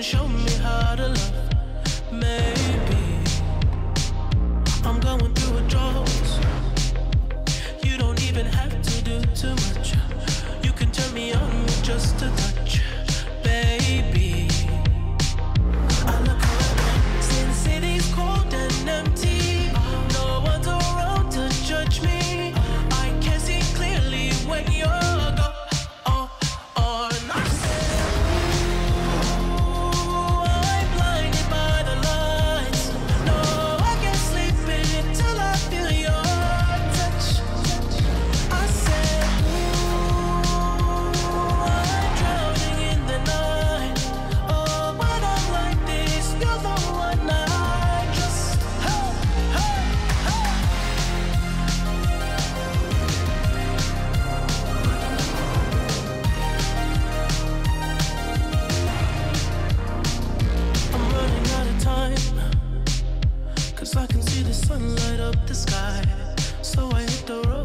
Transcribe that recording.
can show me how to love. Maybe so I can see the sun light up the sky. So I hit the road.